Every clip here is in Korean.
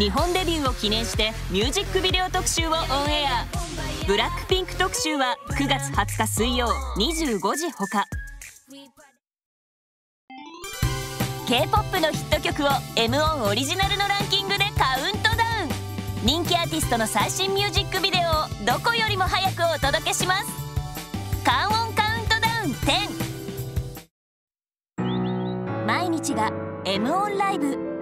日本デビューを記念してミュージックビデオ特集をオンエア。ブラックピンク特集は9月20日水曜25時ほか。K-POP のヒット曲を M1 オリジナルのランキングでカウントダウン。人気アーティストの最新ミュージックビデオをどこよりも早くお届けします。カウンオンカウントダウン10毎日が M1 ライブ。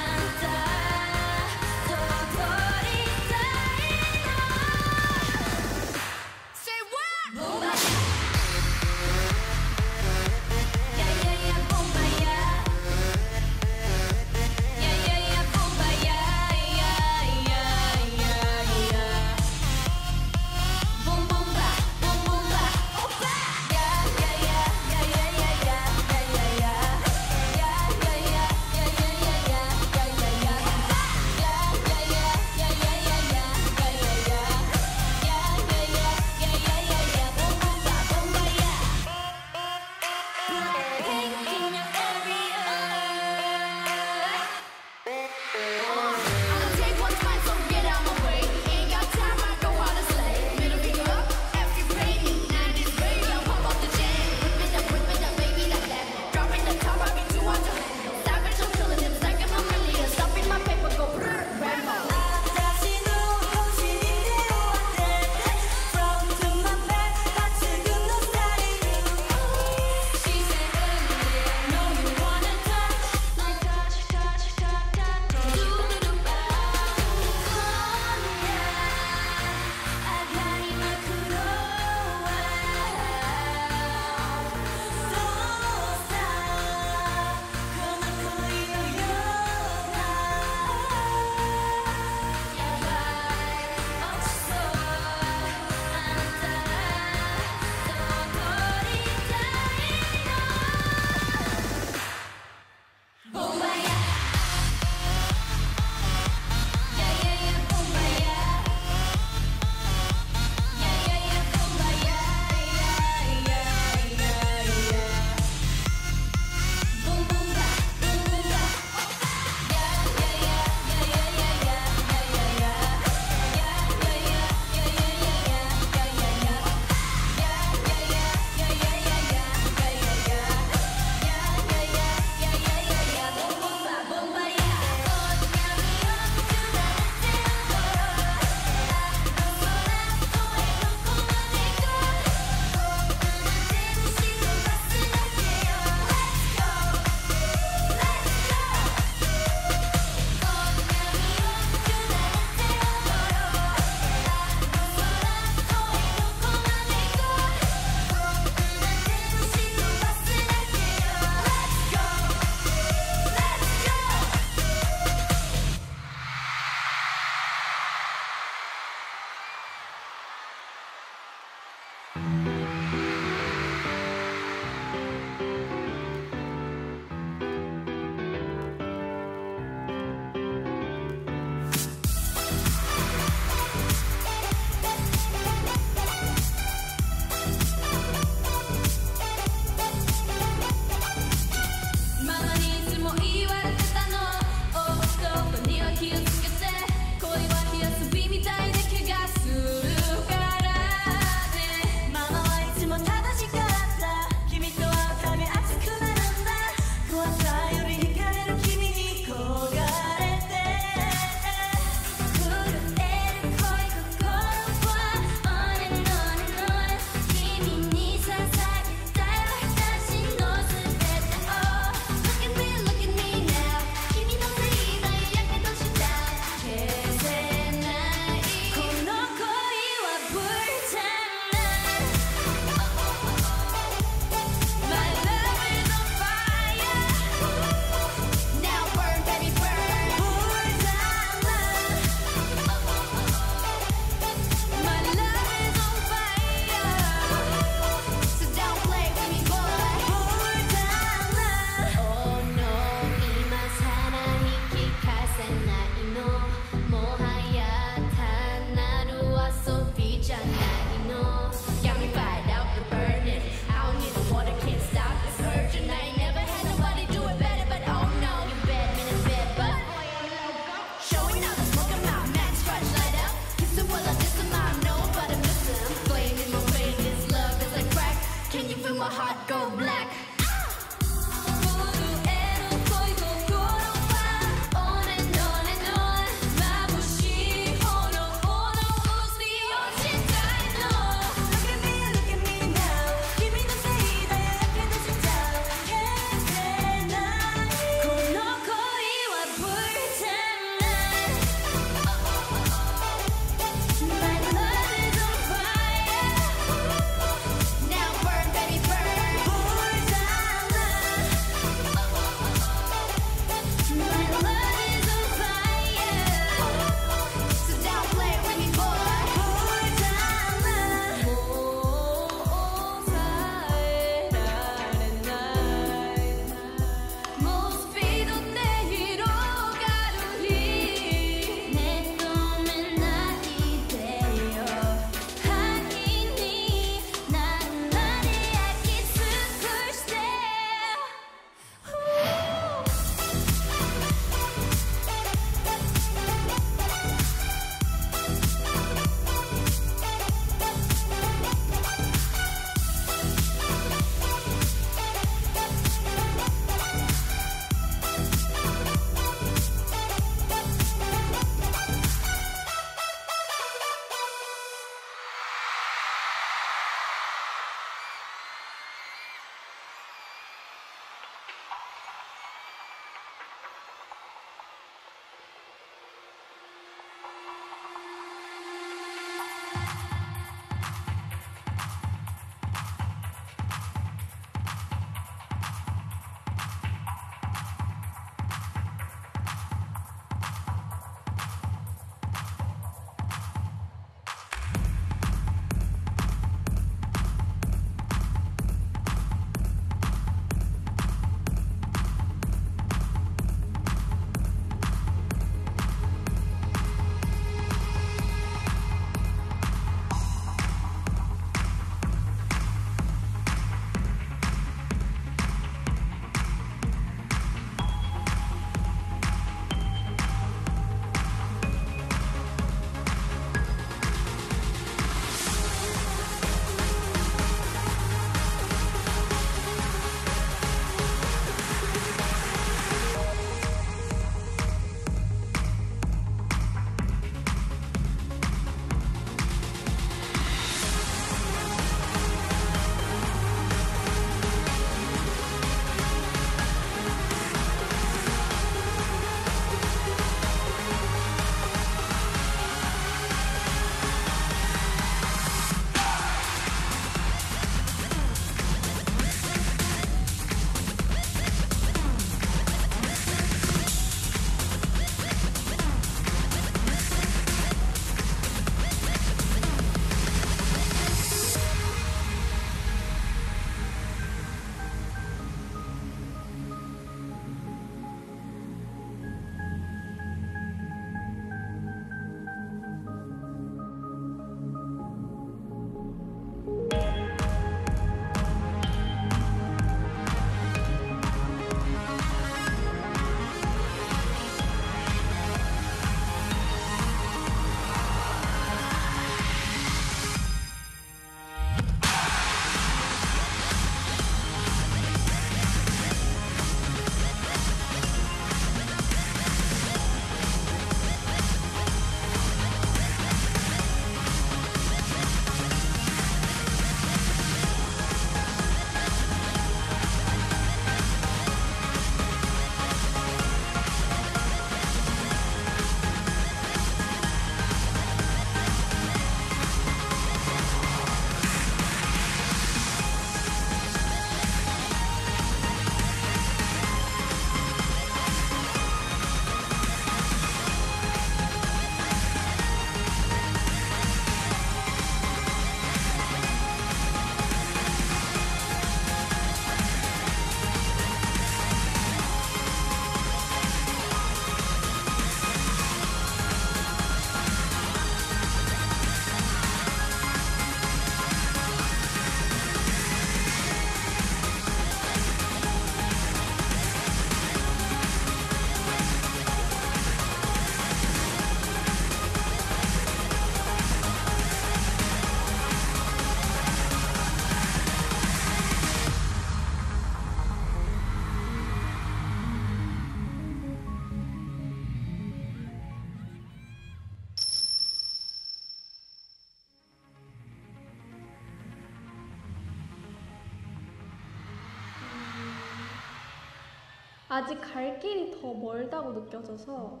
아직 갈 길이 더 멀다고 느껴져서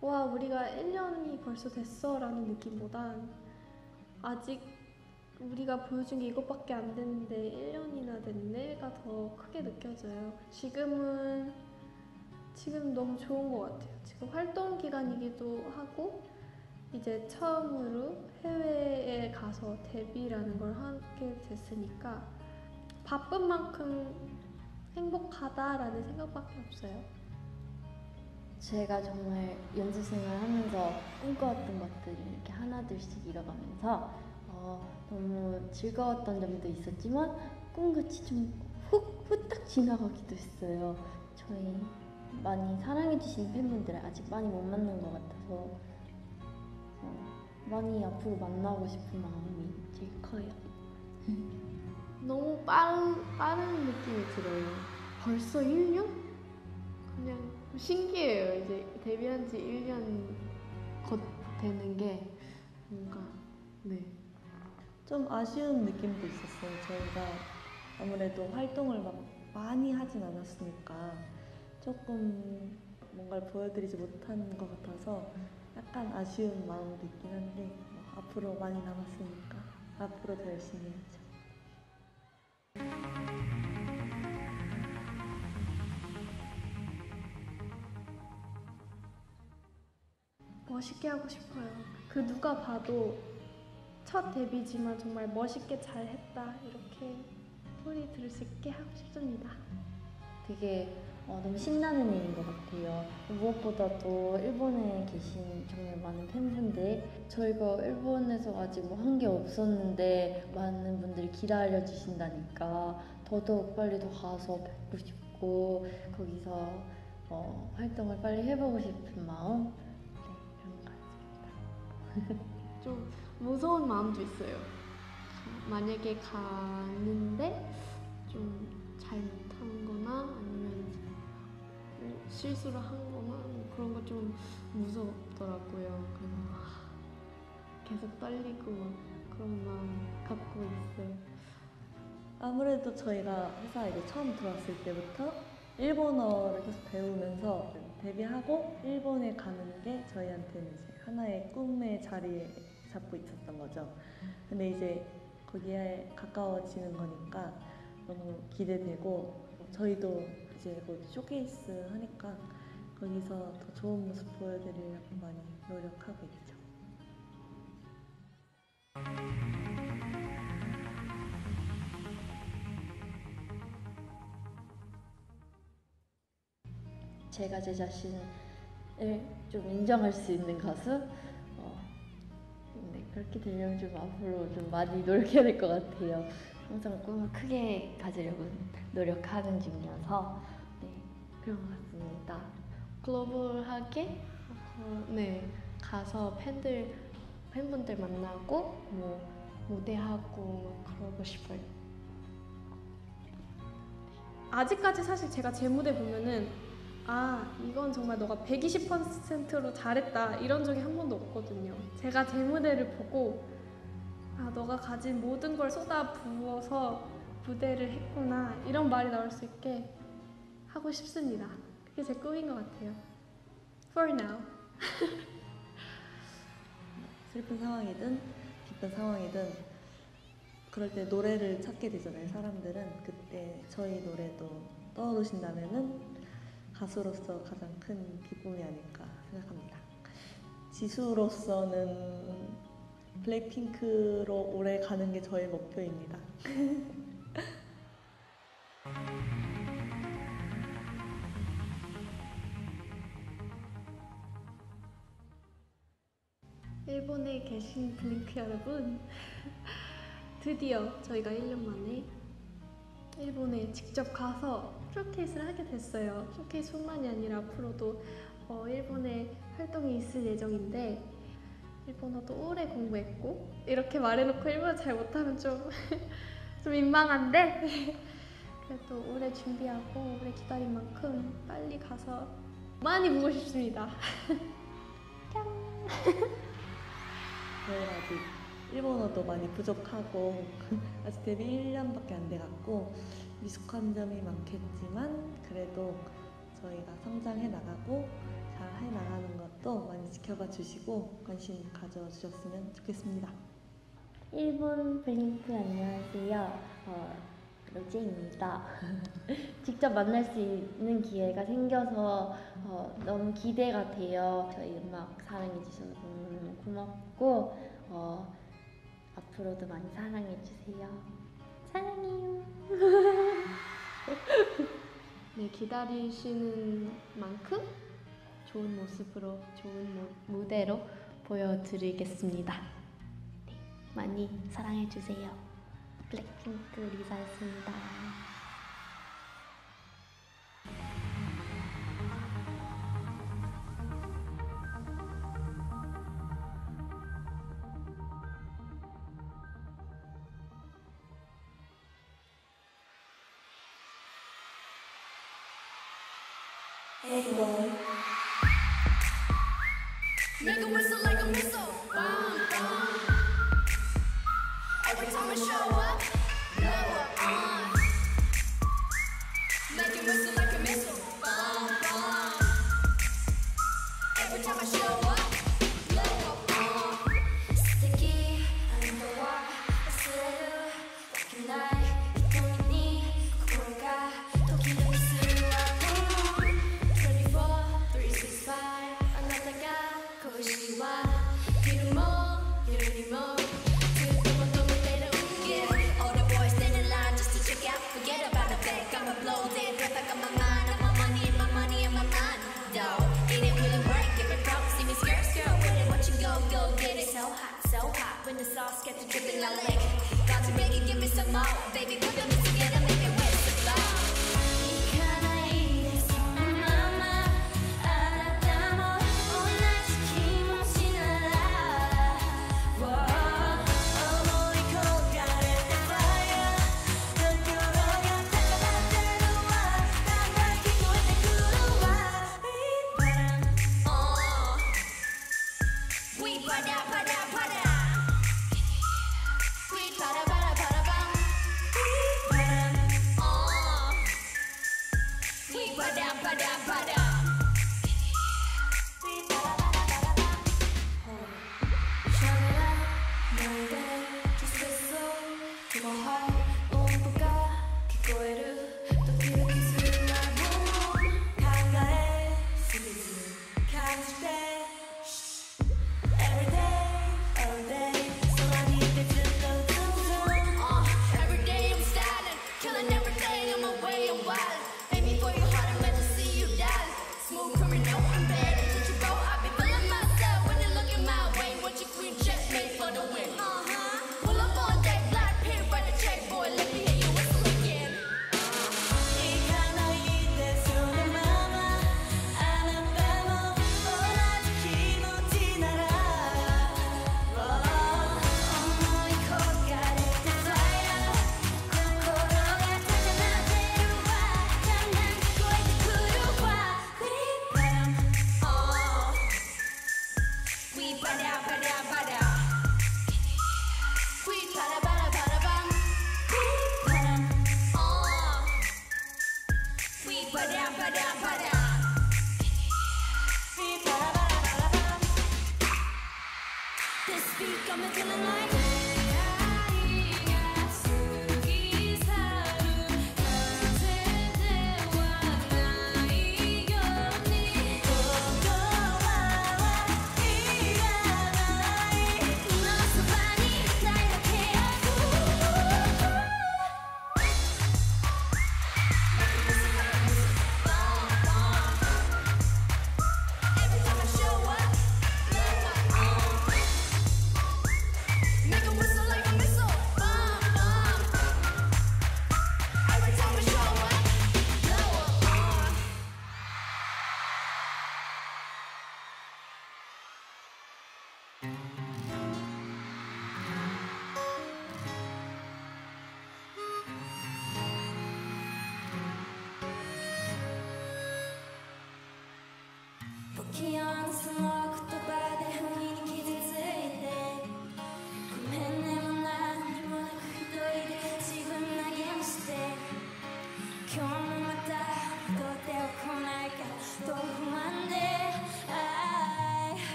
와 우리가 1년이 벌써 됐어 라는 느낌보단 아직 우리가 보여준 게 이것밖에 안 됐는데 1년이나 됐네가 더 크게 느껴져요. 지금은 지금 너무 좋은 것 같아요. 지금 활동 기간이기도 하고 이제 처음으로 해외에 가서 데뷔라는 걸 하게 됐으니까 바쁜 만큼 행복하다라는 생각밖에 없어요. 제가 정말 연습생활 하면서 꿈꿔왔던 것들이 이렇게 하나둘씩 이뤄가면서 어, 너무 즐거웠던 점도 있었지만 꿈같이 좀 훅, 후딱 지나가기도 했어요. 저희 많이 사랑해주신 팬분들을 아직 많이 못 만난 것 같아서 어, 많이 앞으로 만나고 싶은 마음이 제일 커요. 너무 빠른, 빠른 느낌이 들어요. 벌써 1년? 그냥 신기해요. 이제 데뷔한 지 1년 곧 되는 게 뭔가, 네. 좀 아쉬운 느낌도 있었어요. 저희가 아무래도 활동을 막 많이 하진 않았으니까 조금 뭔가를 보여드리지 못한 것 같아서 약간 아쉬운 마음도 있긴 한데 뭐 앞으로 많이 남았으니까 앞으로 더 열심히. 멋있게 하고 싶어요. 그 누가 봐도 첫 데뷔지만 정말 멋있게 잘 했다. 이렇게 소리 들을 수 있게 하고 싶습니다. 되게 어, 너무 신나는 일인 것 같아요. 무엇보다도 일본에 계신 정말 많은 팬분들, 저희가 일본에서 아직 뭐 한 게 없었는데 많은 분들이 기다려 주신다니까 더더욱 빨리 더 가서 뵙고 싶고 거기서 어, 활동을 빨리 해보고 싶은 마음, 네 그런 것 같습니다. 좀 무서운 마음도 있어요. 만약에 가는데 좀 잘못한 거나 실수를 한뭐 그런 거 좀 무섭더라고요. 그래서 계속 떨리고 그런 마음 갖고 있어요. 아무래도 저희가 회사에 이제 처음 들어왔을 때부터 일본어를 계속 배우면서 데뷔하고 일본에 가는 게 저희한테는 이제 하나의 꿈의 자리에 잡고 있었던 거죠. 근데 이제 거기에 가까워지는 거니까 너무 기대되고 저희도 이제 곧 쇼케이스 하니까 거기서 더 좋은 모습 보여드리려고 많이 노력하고 있죠. 제가 제 자신을 좀 인정할 수 있는 가수? 어, 네, 그렇게 되려면 좀 앞으로 좀 많이 노력해야 될 것 같아요. 항상 꿈을 크게 가지려고 노력하는 중이어서 네, 그런 것 같습니다. 글로벌하게 어, 네 가서 팬들 팬분들 만나고 뭐 무대하고 그러고 싶어요. 아직까지 사실 제가 제 무대 보면은 아 이건 정말 너가 120%로 잘했다 이런 적이 한 번도 없거든요. 제가 제 무대를 보고 아 너가 가진 모든 걸 쏟아 부어서 무대를 했구나 이런 말이 나올 수 있게 하고 싶습니다. 그게 제 꿈인 것 같아요. For now. 슬픈 상황이든 기쁜 상황이든 그럴 때 노래를 찾게 되잖아요 사람들은 그때 저희 노래도 떠오르신다면은 가수로서 가장 큰 기쁨이 아닐까 생각합니다 지수로서는 블랙핑크로 오래 가는 게 저의 목표입니다 계신 블링크 여러분, 드디어 저희가 1년 만에 일본에 직접 가서 쇼케이스를 하게 됐어요. 쇼케이스뿐만이 아니라 앞으로도 어, 일본에 활동이 있을 예정인데 일본어도 오래 공부했고 이렇게 말해놓고 일본어 잘 못하면 좀, 좀 민망한데 그래도 오래 준비하고 오래 기다린 만큼 빨리 가서 많이 보고 싶습니다. 저희가 아직 일본어도 많이 부족하고 아직 데뷔 1년밖에 안 돼갖고 미숙한 점이 많겠지만 그래도 저희가 성장해 나가고 잘 해 나가는 것도 많이 지켜봐 주시고 관심 가져주셨으면 좋겠습니다. 일본 블링크 안녕하세요. 어, 로제입니다. 직접 만날 수 있는 기회가 생겨서 어, 너무 기대가 돼요. 저희 음악 사랑해주셔서 너무 고맙고 어, 앞으로도 많이 사랑해주세요. 사랑해요. 네, 기다리시는 만큼 좋은 모습으로 좋은 모, 무대로 보여드리겠습니다. 네, 많이 사랑해주세요. 블랙핑크 리사였습니다.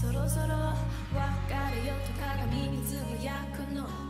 そろそろわかるよと鏡につぶやくの。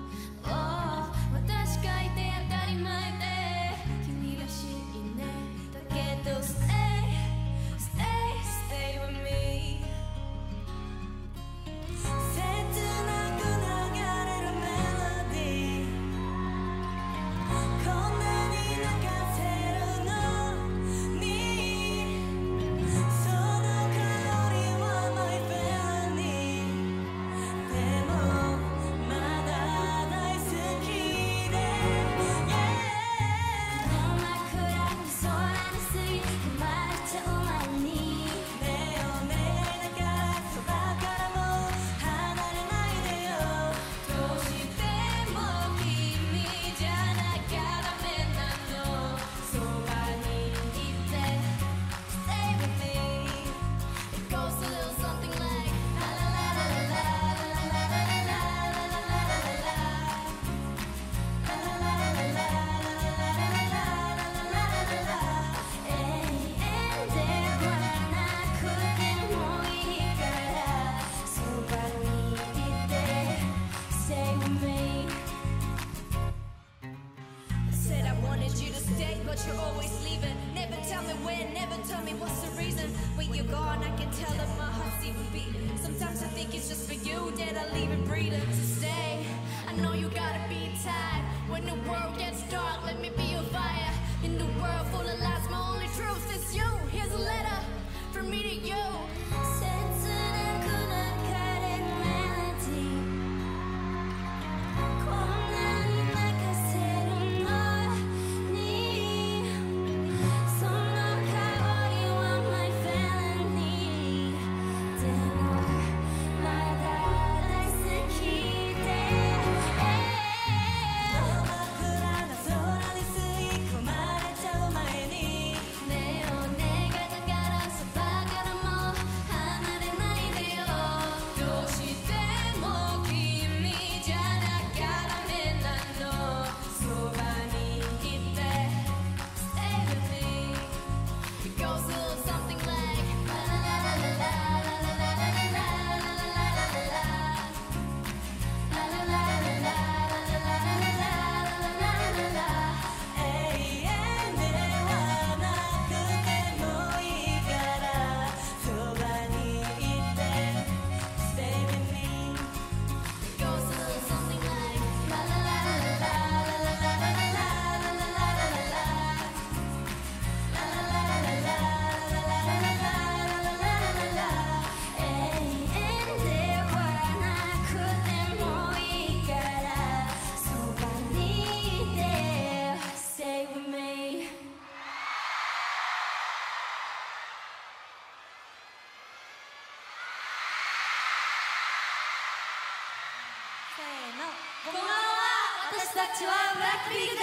ちはブラックピンクです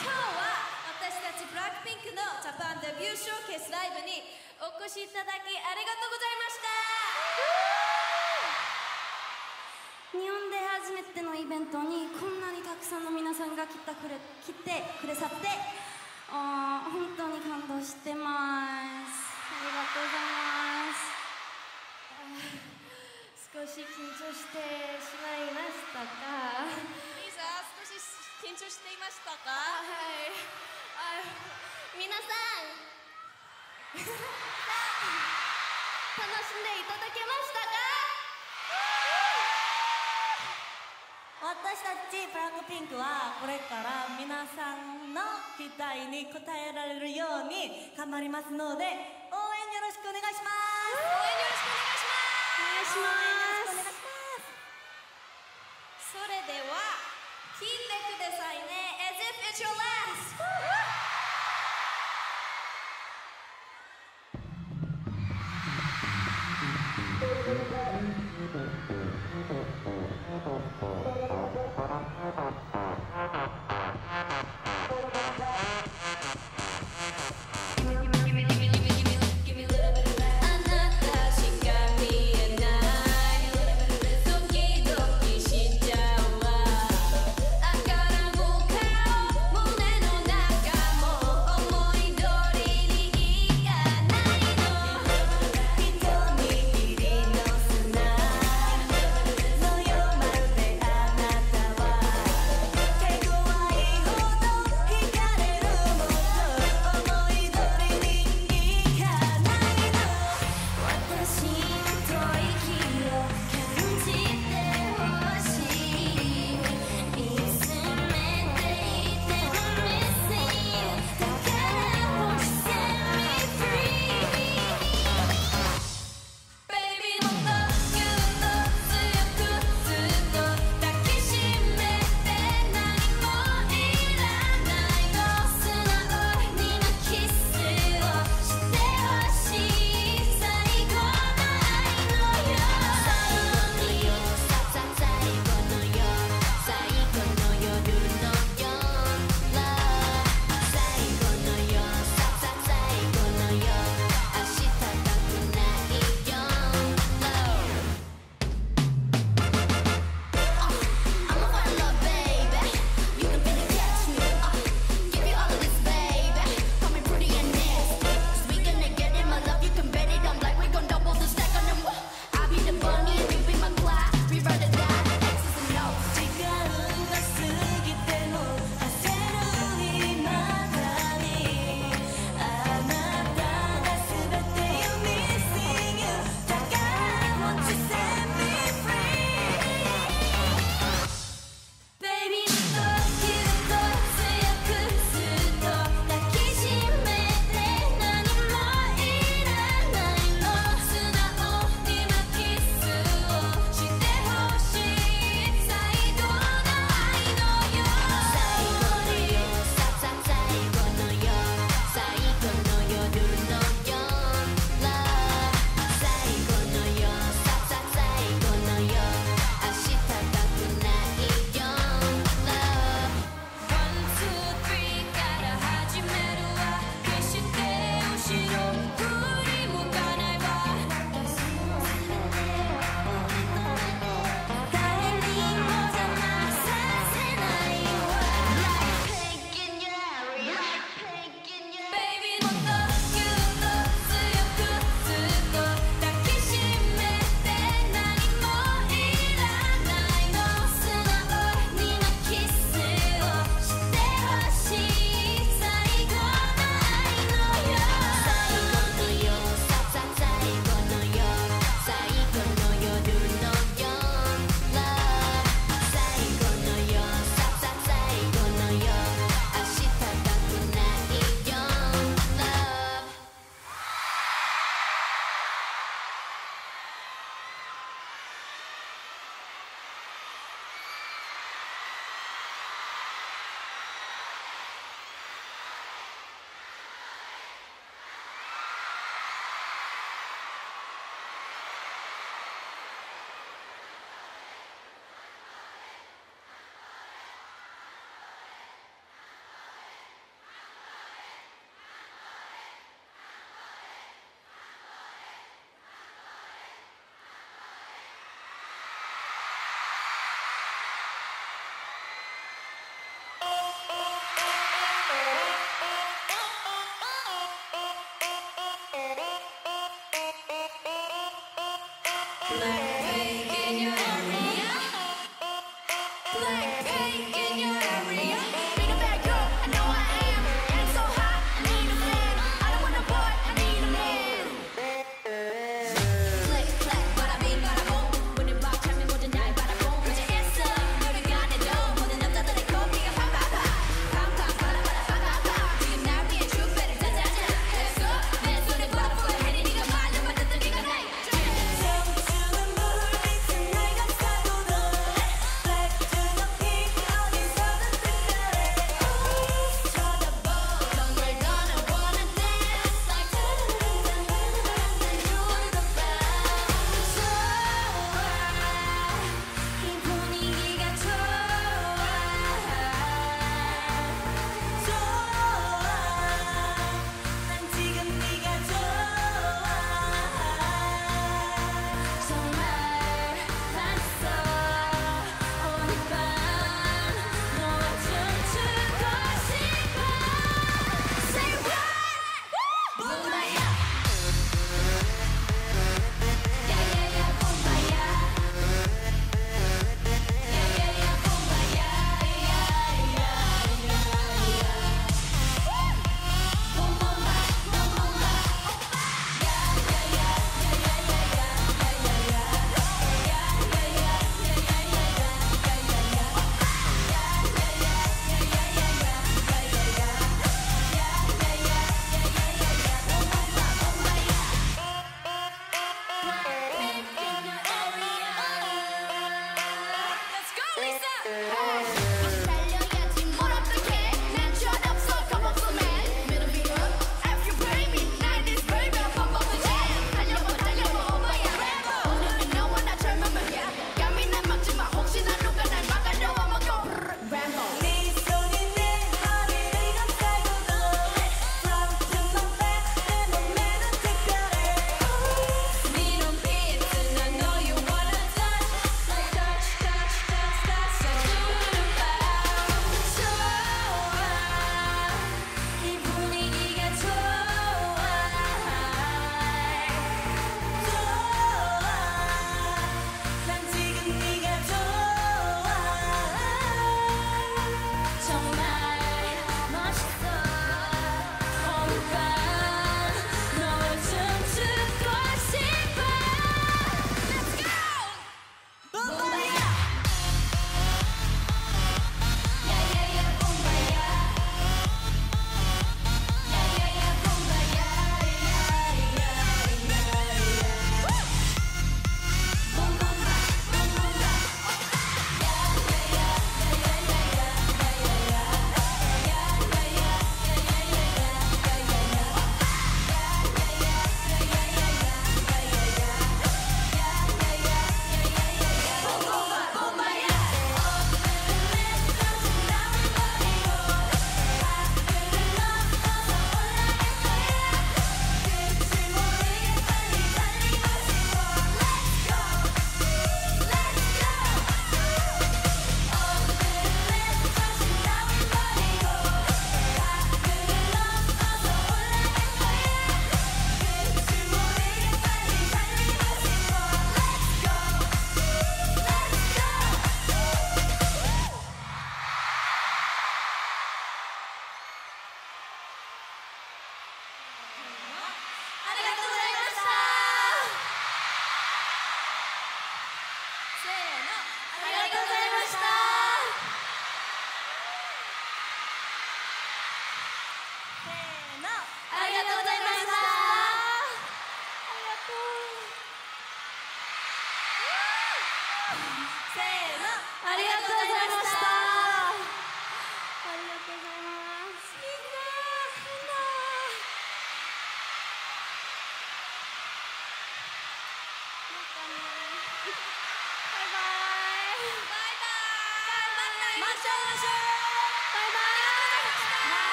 今日は私たちブラックピンクのジャパンデビューショーケースライブにお越しいただきありがとうございました。日本で初めてのイベントにこんなにたくさんの皆さんが来たくれ来てくださってあー本当に感動してます。ありがとうございます。少し緊張してしまいましたか？リーザ少し緊張していましたか？はい。あ皆さん 楽しんでいただけましたか？私たちブラックピンクはこれから皆さんの期待に応えられるように頑張りますので応援よろしくお願いします。応援よろしくお願いします。お願いします。それでは聞いてくださいね As if it's your last. あな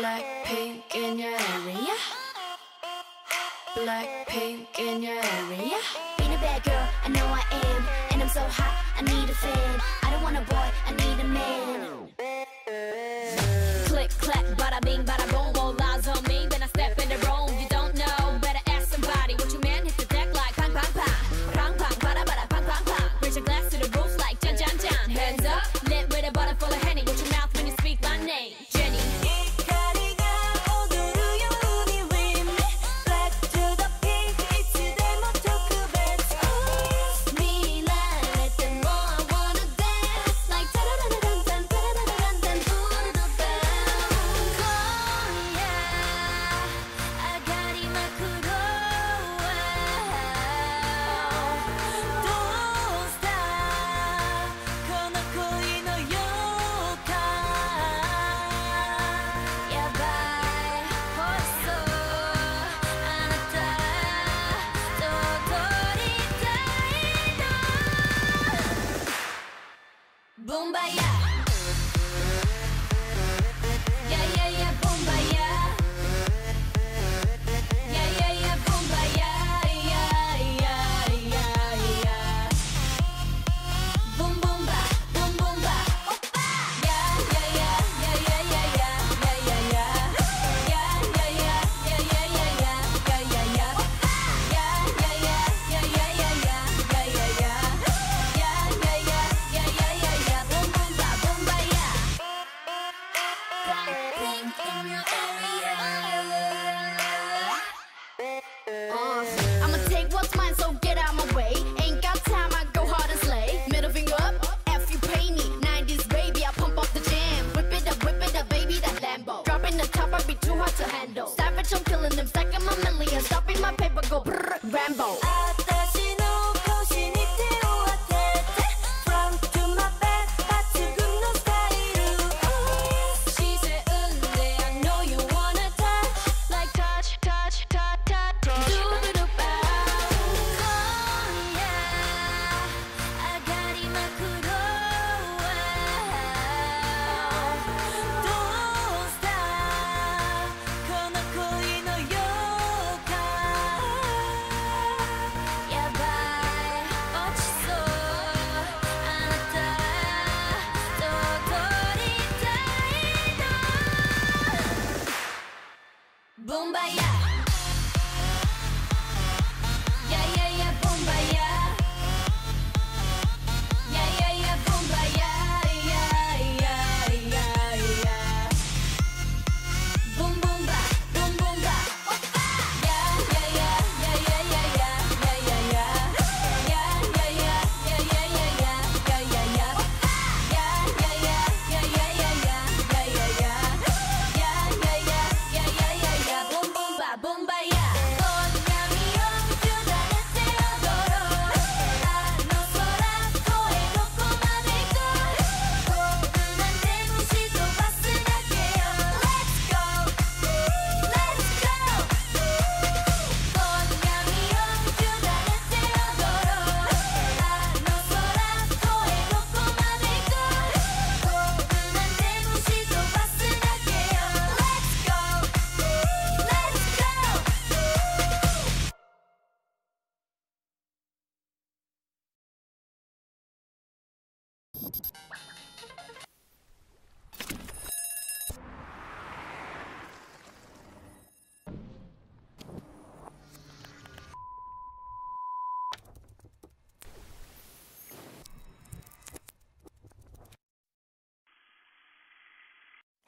Black pink in your area. Black pink in your area. Being a bad girl, I know I am. And I'm so hot, I need a fan. I don't want a boy, I need a man.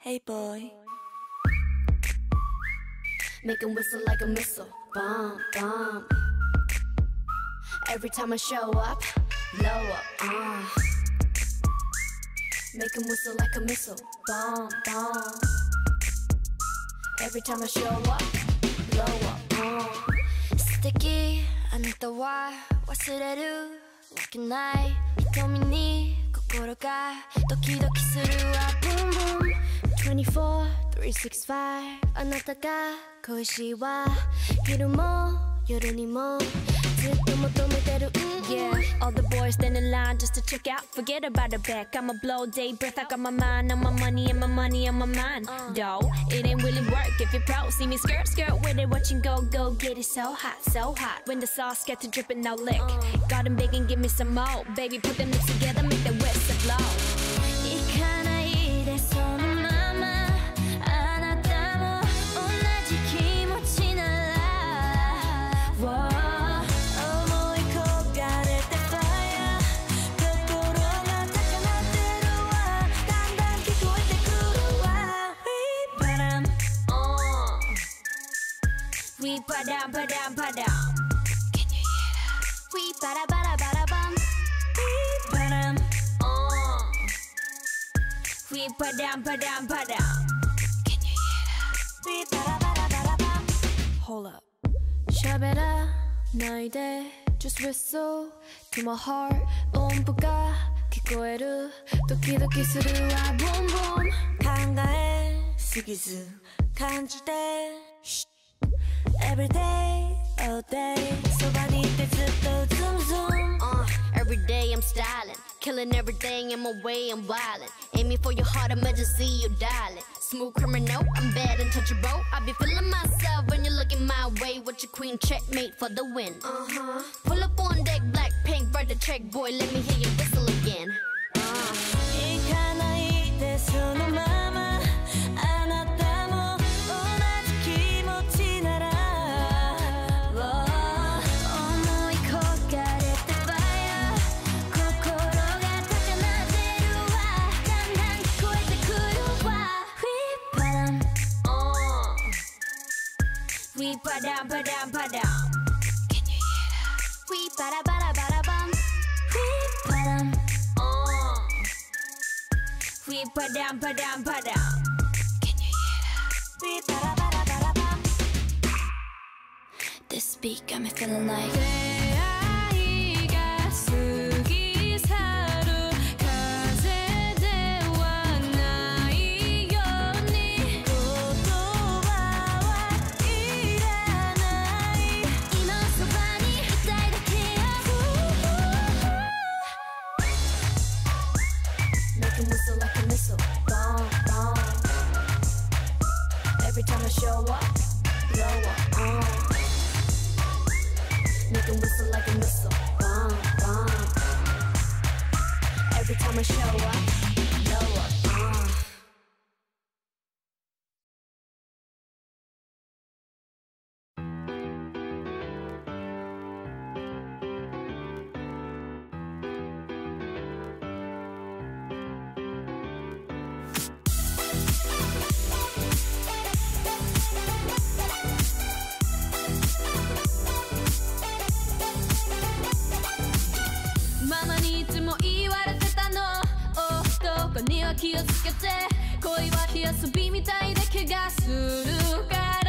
Hey boy. Make him whistle like a missile. Bomb, bomb. Every time I show up, blow up. Uh. Make him whistle like a missile. Bomb, bomb. Every time I show up, blow up. Uh. Sticky, I need the why. 忘れるわけない瞳に心がドキドキするわブンブン24 365あなたが恋しいわ昼も夜にもずっと求めてる、mm. Yeah, all the boys stand in line just to check out. Forget about the back, I'ma blow day breath. I got my mind on my money and my money on my mind. No, it ain't really work if you're pro See me skirt, skirt with it, watching go, go Get it so hot, so hot. When the sauce gets to dripping, no lick. Got them big and give me some more. Baby, put them lips together, make the whistle blow. パダンパダンパダン Can you hear that? We ラバラバラバン We バラン Oh We パダンパダンパダン Can you hear that? We バラバラバラバン Hold up. 喋らないで Just whistle. To my heart 音符が聞こえるドキドキするわボンボン考えすぎず感じて Every day, all day. So I need to do zoom zoom. Uh, Every day I'm styling Killing everything in my way, I'm wildin' Aiming for your heart, emergency, you dialing Smooth criminal, I'm bad and touchable I be feeling myself when you're looking my way. With your queen checkmate for the win? Uh-huh. Pull up on deck, black pink, write the check, boy Let me hear you whistle again. Uh. padam, padam, padam. Can you hear that? We bada bada bada bum. We padam. Oh. We padam, padam, padam. Can you hear that? We bada bada bada bum. This beat got me feeling like. Show up, blow up. Uh. Make a whistle like a missile. Bomb, bomb. Every time I show up, は気をつけて」「恋は火遊びみたいで怪我するから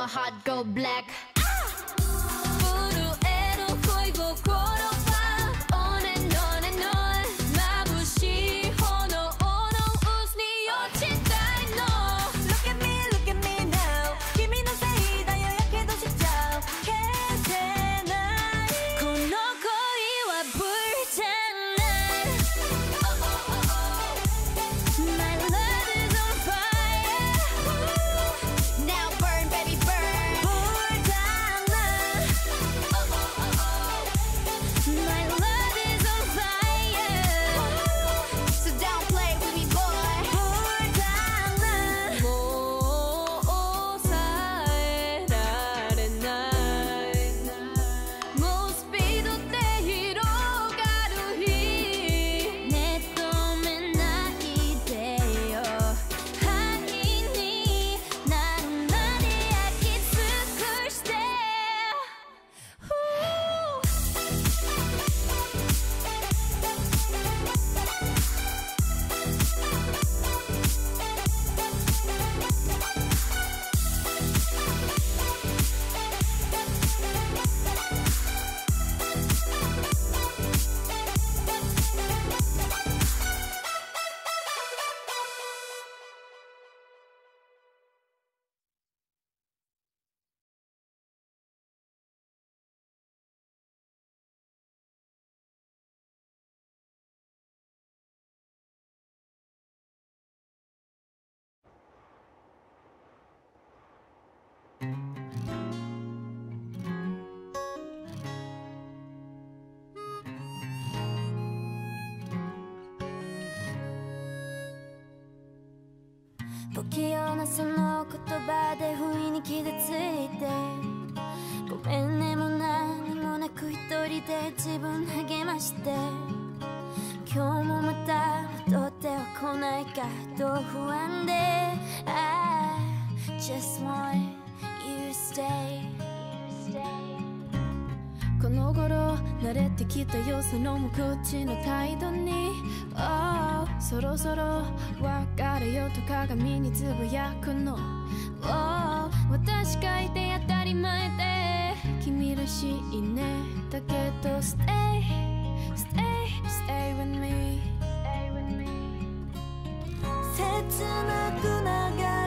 my heart go 不器用なその言葉で不意に傷ついて。ごめんねも何もなく一人で自分励まして。今日もまた戻っては来ないかと不安で。I just want you to stay. の頃慣れてきたよその無口の態度に、oh そろそろ別れよと鏡につぶやくの、oh 私がいて当たり前で君らしいね。だけど stay stay stay with me 切なく流れ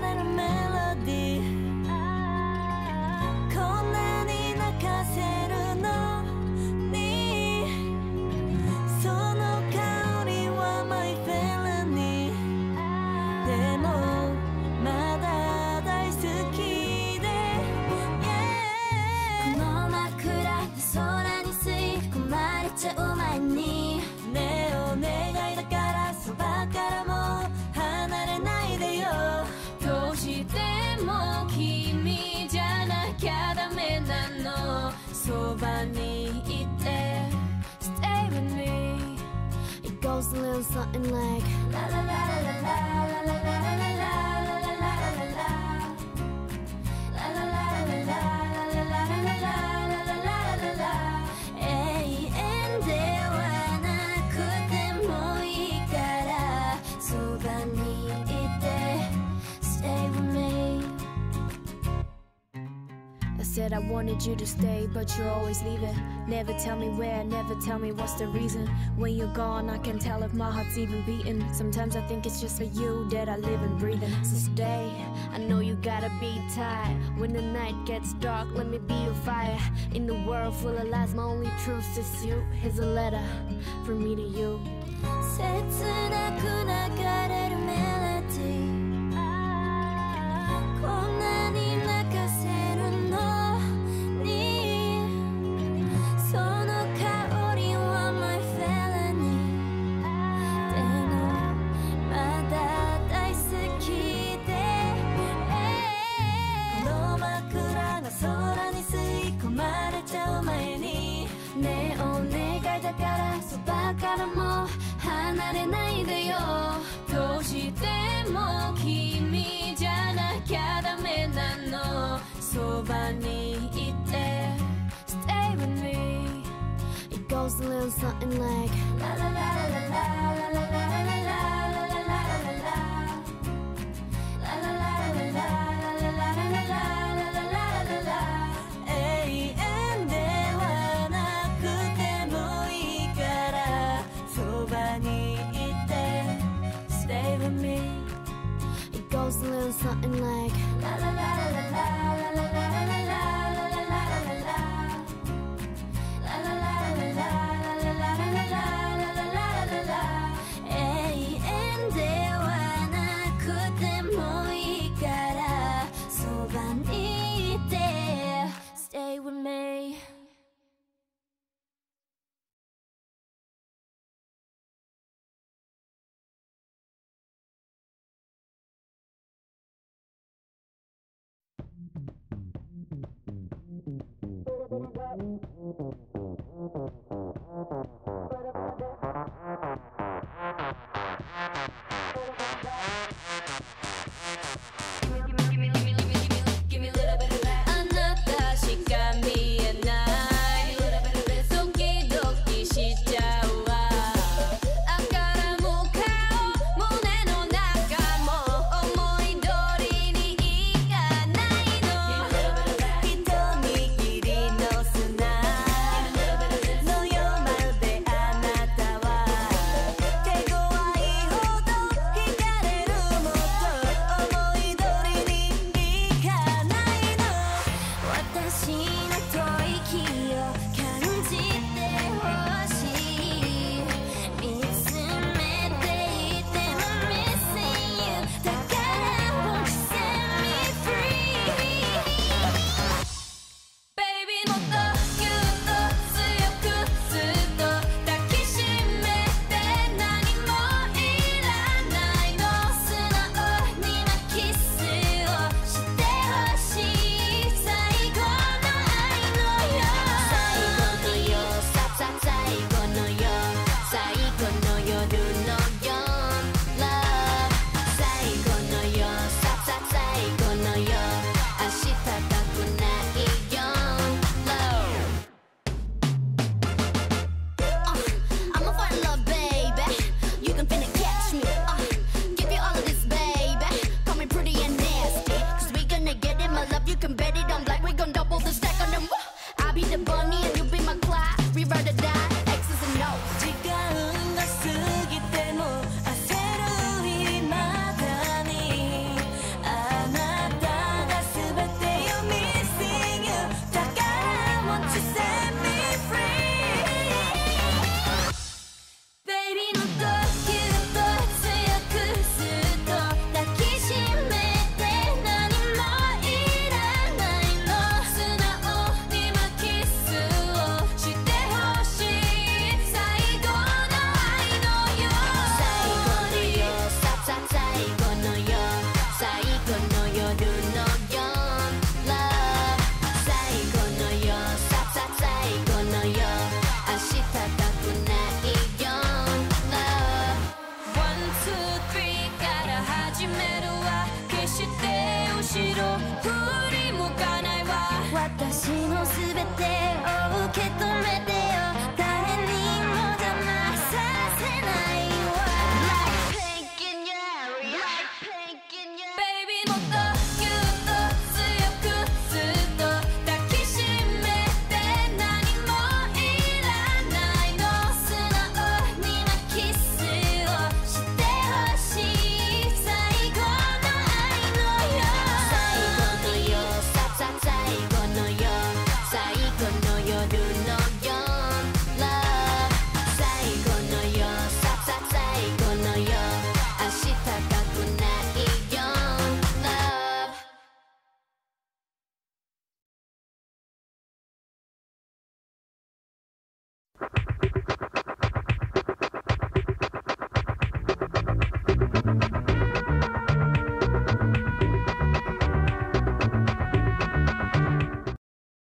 and like said I wanted you to stay, but you're always leaving. Never tell me where, never tell me what's the reason. When you're gone, I can tell if my heart's even beating. Sometimes I think it's just for you that I live and breathe. So stay, I know you gotta be tired. When the night gets dark, let me be your fire. In the world full of lies, my only truth is you. Here's a letter from me to you. だからそばからも離れないでよどうしても君じゃなきゃダメなのそばにいて Stay with me It goes a little something like La la la la la la la la la la la la la la la la La la la la la la la la